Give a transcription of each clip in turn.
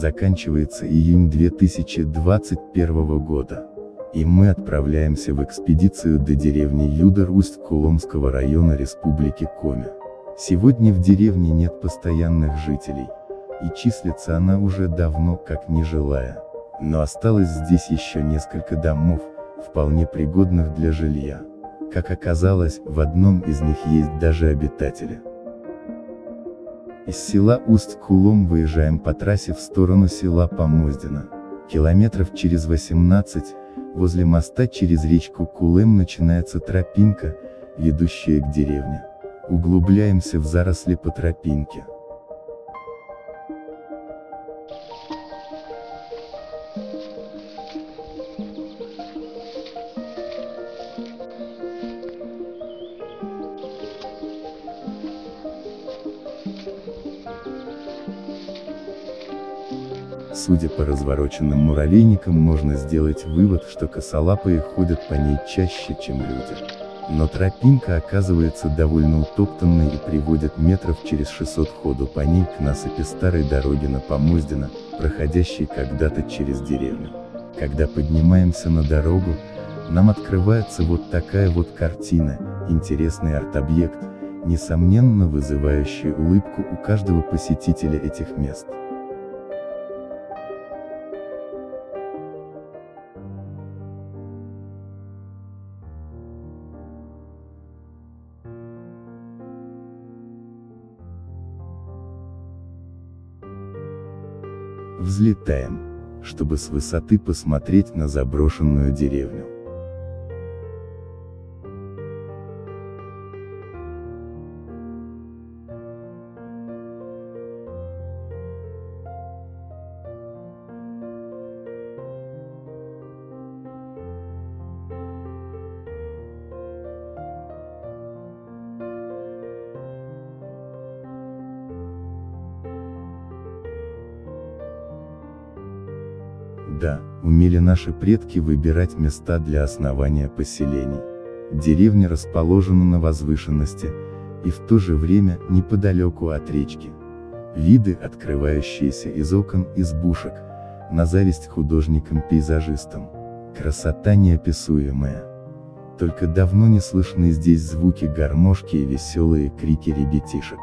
Заканчивается июнь 2021 года. И мы отправляемся в экспедицию до деревни Юдор Усть-Куломского района Республики Коми. Сегодня в деревне нет постоянных жителей. И числится она уже давно как нежилая. Но осталось здесь еще несколько домов, вполне пригодных для жилья. Как оказалось, в одном из них есть даже обитатели. Из села Усть-Кулом выезжаем по трассе в сторону села Помоздино. Километров через 18, возле моста через речку Кулым начинается тропинка, ведущая к деревне. Углубляемся в заросли по тропинке. Судя по развороченным муравейникам можно сделать вывод, что косолапые ходят по ней чаще, чем люди. Но тропинка оказывается довольно утоптанной и приводит метров через 600 ходу по ней к насыпи старой дороги на Помоздино, проходящей когда-то через деревню. Когда поднимаемся на дорогу, нам открывается вот такая вот картина, интересный арт-объект, несомненно вызывающий улыбку у каждого посетителя этих мест. Взлетаем, чтобы с высоты посмотреть на заброшенную деревню. Да, умели наши предки выбирать места для основания поселений. Деревня расположена на возвышенности, и в то же время неподалеку от речки. Виды, открывающиеся из окон избушек, на зависть художникам-пейзажистам. Красота неописуемая. Только давно не слышны здесь звуки гармошки и веселые крики ребятишек.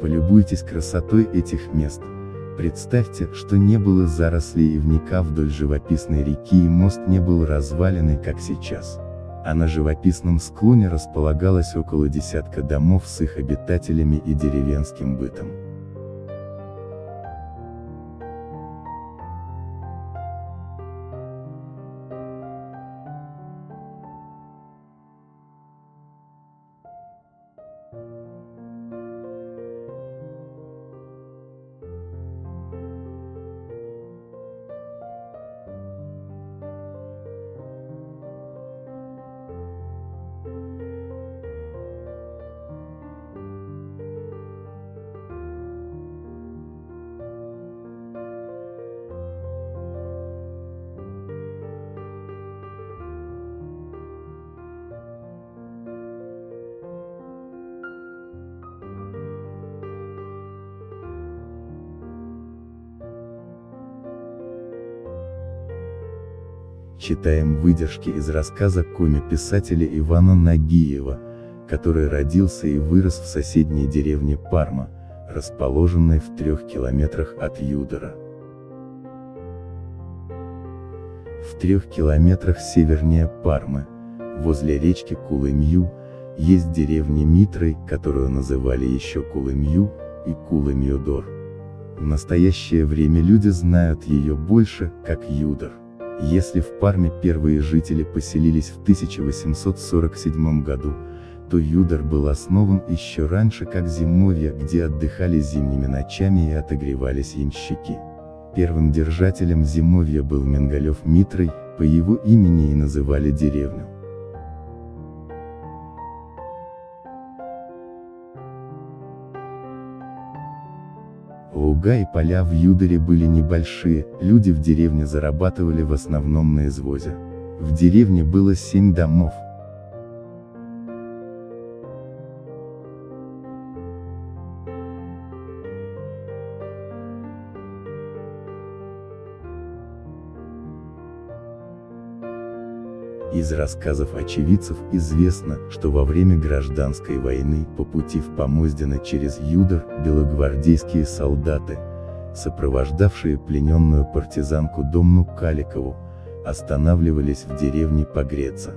Полюбуйтесь красотой этих мест. Представьте, что не было зарослей ивника вдоль живописной реки и мост не был разваленный как сейчас. А на живописном склоне располагалось около десятка домов с их обитателями и деревенским бытом. Читаем выдержки из рассказа коми писателя Ивана Нагиева, который родился и вырос в соседней деревне Парма, расположенной в трех километрах от Юдора. В трех километрах севернее Пармы, возле речки Кулымью, есть деревня Митрой, которую называли еще Кулымью, и Кулымьюдор. В настоящее время люди знают ее больше, как Юдор. Если в Парме первые жители поселились в 1847 году, то Юдар был основан еще раньше как зимовье, где отдыхали зимними ночами и отогревались ямщики. Первым держателем зимовья был Менгалев Митрой, по его имени и называли деревню. Луга и поля в Юдере были небольшие, люди в деревне зарабатывали в основном на извозе. В деревне было семь домов, Из рассказов очевидцев известно, что во время гражданской войны по пути в Помоздино через Юдор белогвардейские солдаты, сопровождавшие плененную партизанку Домну Каликову, останавливались в деревне погреться.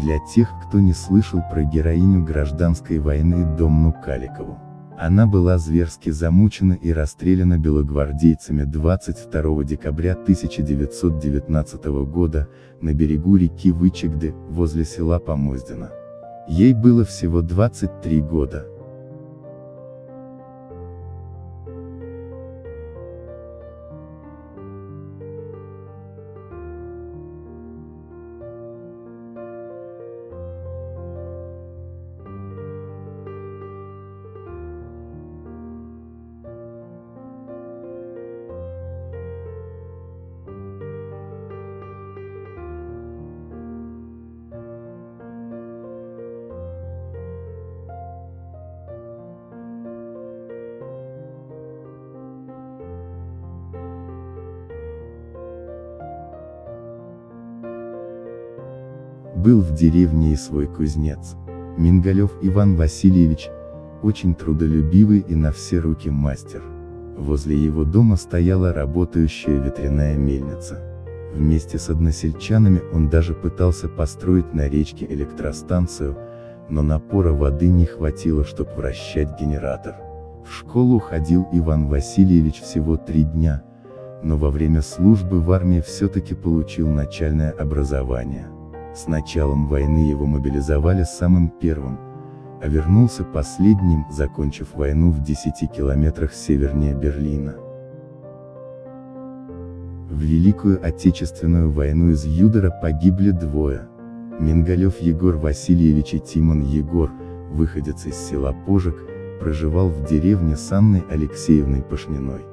Для тех, кто не слышал про героиню гражданской войны Домну Каликову. Она была зверски замучена и расстреляна белогвардейцами 22 декабря 1919 года, на берегу реки Вычегды, возле села Помоздино. Ей было всего 23 года. Был в деревне и свой кузнец. Мингалев Иван Васильевич, очень трудолюбивый и на все руки мастер. Возле его дома стояла работающая ветряная мельница. Вместе с односельчанами он даже пытался построить на речке электростанцию, но напора воды не хватило, чтобы вращать генератор. В школу ходил Иван Васильевич всего три дня, но во время службы в армии все-таки получил начальное образование. С началом войны его мобилизовали самым первым, а вернулся последним, закончив войну в 10 километрах севернее Берлина. В Великую Отечественную войну из Юдора погибли двое. Мингалев Егор Васильевич и Тимон Егор, выходец из села Пожик, проживал в деревне с Алексеевной Пашниной.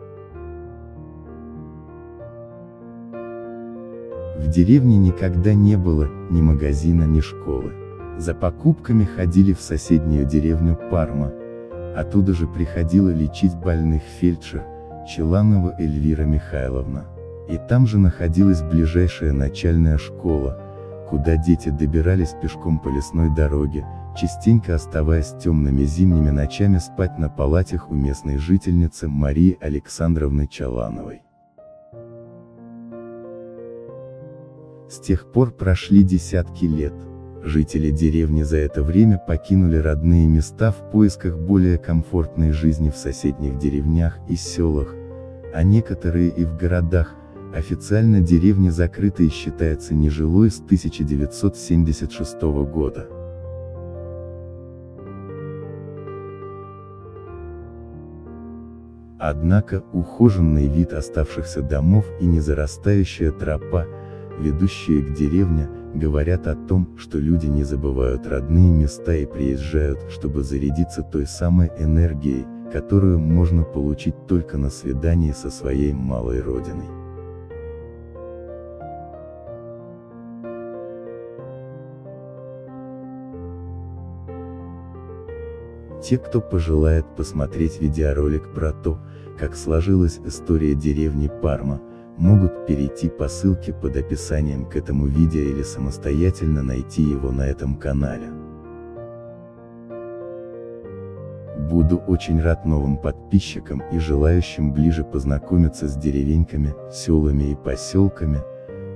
В деревне никогда не было ни магазина, ни школы. За покупками ходили в соседнюю деревню Парма. Оттуда же приходила лечить больных фельдшер, Челанова Эльвира Михайловна. И там же находилась ближайшая начальная школа, куда дети добирались пешком по лесной дороге, частенько оставаясь темными зимними ночами спать на палатях у местной жительницы Марии Александровны Чалановой. С тех пор прошли десятки лет. Жители деревни за это время покинули родные места в поисках более комфортной жизни в соседних деревнях и селах, а некоторые и в городах, официально деревня закрыта и считается нежилой с 1976 года. Однако, ухоженный вид оставшихся домов и незарастающая тропа, ведущие к деревне, говорят о том, что люди не забывают родные места и приезжают, чтобы зарядиться той самой энергией, которую можно получить только на свидании со своей малой родиной. Те, кто пожелает посмотреть видеоролик про то, как сложилась история деревни Парма, могут перейти по ссылке под описанием к этому видео или самостоятельно найти его на этом канале. Буду очень рад новым подписчикам и желающим ближе познакомиться с деревеньками, селами и поселками,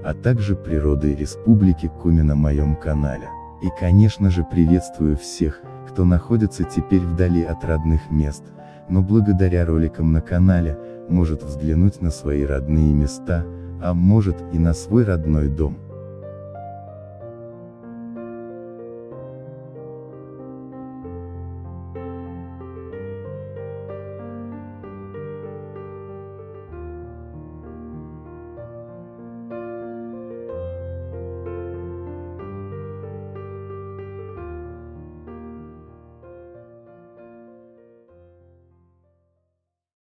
а также природой Республики Коми на моем канале. И конечно же приветствую всех, кто находится теперь вдали от родных мест, но благодаря роликам на канале, может взглянуть на свои родные места, а может и на свой родной дом.